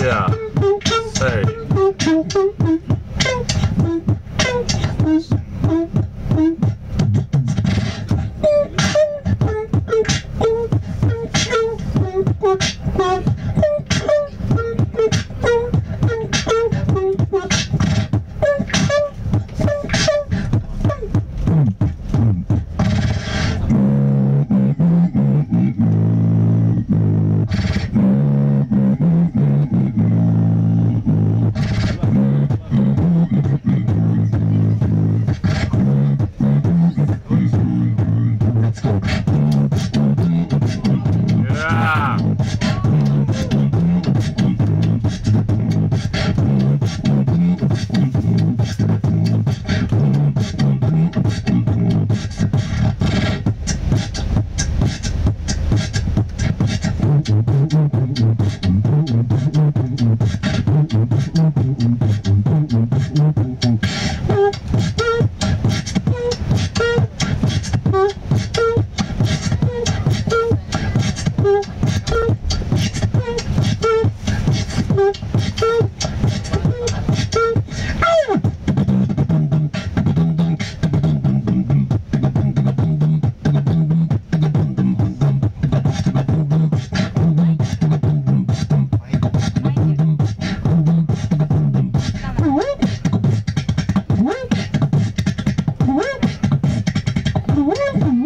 Yeah. Hey. Welcome.